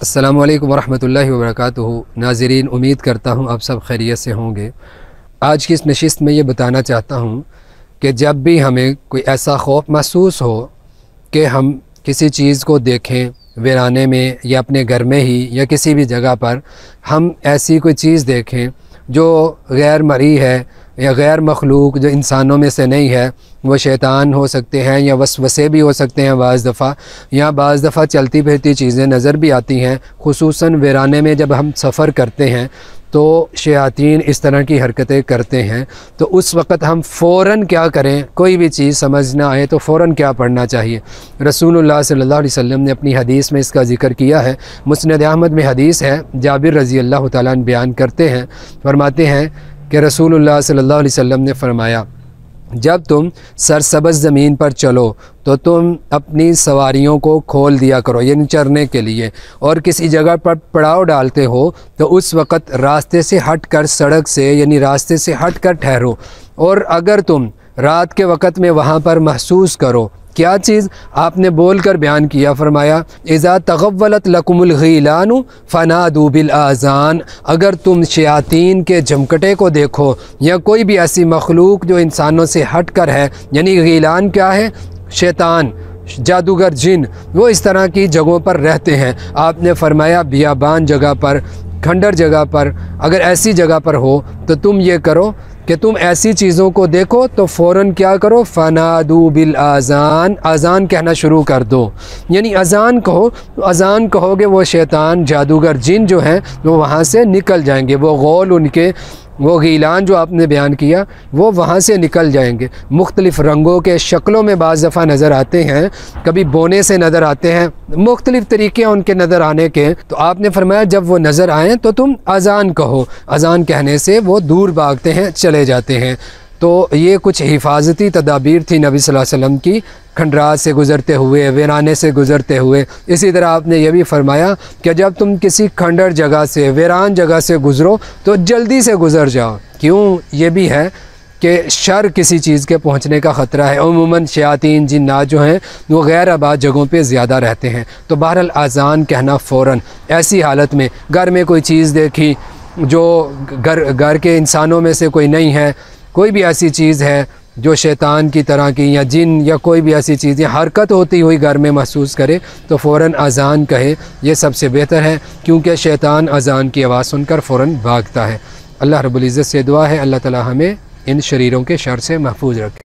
السلام علیکم ورحمۃ اللہ وبرکاتہ۔ ناظرین، امید کرتا ہوں آپ سب خیریت سے ہوں گے۔ آج کی اس نشست میں یہ بتانا چاہتا ہوں کہ جب بھی ہمیں کوئی ایسا خوف محسوس ہو کہ ہم کسی چیز کو دیکھیں ویرانے میں یا اپنے گھر میں ہی یا کسی بھی جگہ پر، ہم ایسی کوئی چیز دیکھیں جو غیر مری ہے یا غیر مخلوق جو انسانوں میں سے نہیں ہے، وہ شیطان ہو سکتے ہیں یا وسوسے بھی ہو سکتے ہیں بعض دفعہ، یا بعض دفعہ چلتی پھرتی چیزیں نظر بھی آتی ہیں، خصوصاً ویرانے میں جب ہم سفر کرتے ہیں تو شیاطین اس طرح کی حرکتیں کرتے ہیں۔ تو اس وقت ہم فوراً کیا کریں، کوئی بھی چیز سمجھ نہ آئے تو فوراً کیا پڑھنا چاہیے۔ رسول اللہ صلی اللہ علیہ وسلم نے اپنی حدیث میں اس کا ذکر کیا ہے۔ مسند احمد میں حدیث ہے، جابر رضی اللہ تعالیٰ بیان کرتے ہیں، فرماتے ہیں کہ رسول اللہ صلی اللہ علیہ وسلم نے فرمایا، جب تم سرسبز زمین پر چلو تو تم اپنی سواریوں کو کھول دیا کرو یعنی چرنے کے لیے۔ اور کسی جگہ پر پڑاؤ ڈالتے ہو تو اس وقت راستے سے ہٹ کر سڑک سے یعنی راستے سے ہٹ کر ٹھہرو۔ اور اگر تم رات کے وقت میں وہاں پر محسوس کرو۔ کیا چیز آپ نے بول کر بیان کیا؟ فرمایا، اذا تغولت لکم الغیلان فنادو بالآذان اگر تم شیاطین کے جمکٹے کو دیکھو یا کوئی بھی ایسی مخلوق جو انسانوں سے ہٹ کر ہے یعنی غیلان کیا ہے؟ شیطان، جادوگر جن، وہ اس طرح کی جگہوں پر رہتے ہیں۔ آپ نے فرمایا، بیابان جگہ پر، کھنڈر جگہ پر۔ اگر ایسی جگہ پر ہو تو تم یہ کرو کہ تم ایسی چیزوں کو دیکھو تو فوراً کیا کرو؟ فنادو بالآذان اذان کہنا شروع کر دو۔ یعنی اذان کہو اذان کہو گے وہ شیطان، جادوگر، جن جو ہیں وہ وہاں سے نکل جائیں گے۔ وہ غول ان کے وہ غیلان جو آپ نے بیان کیا، وہ وہاں سے نکل جائیں گے۔ مختلف رنگوں کے شکلوں میں بعض دفعہ نظر آتے ہیں، کبھی بونے سے نظر آتے ہیں، مختلف طریقے ان کے نظر آنے کے۔ تو آپ نے فرمایا، جب وہ نظر آئیں تو تم اذان کہو۔ اذان کہنے سے وہ دور بھاگتے ہیں، چلے جاتے ہیں۔ تو یہ کچھ حفاظتی تدابیر تھی نبی صلی اللہ علیہ وسلم کی، کھنڈرات سے گزرتے ہوئے، ویرانے سے گزرتے ہوئے۔ اسی طرح آپ نے یہ بھی فرمایا کہ جب تم کسی کھنڈر جگہ سے، ویران جگہ سے گزرو تو جلدی سے گزر جاؤ۔ کیوں؟ یہ بھی ہے کہ شر کسی چیز کے پہنچنے کا خطرہ ہے۔ عموماً شیاطین، جنات جو ہیں، وہ غیر آباد جگہوں پہ زیادہ رہتے ہیں۔ تو بہرحال آزان کہنا فوراً ایسی حالت میں گھر میں کوئی چیز دیکھی جو گھر گھر کے انسانوں میں سے کوئی نہیں ہے کوئی بھی ایسی چیز ہے جو شیطان کی طرح کی یا جن یا کوئی بھی ایسی چیز یا حرکت ہوتی ہوئی گھر میں محسوس کرے تو فوراً اذان کہے، یہ سب سے بہتر ہے کیونکہ شیطان اذان کی آواز سن کر فوراً بھاگتا ہے۔ اللہ رب العزت سے دعا ہے، اللہ تعالی ہمیں ان شریروں کے شر سے محفوظ رکھے۔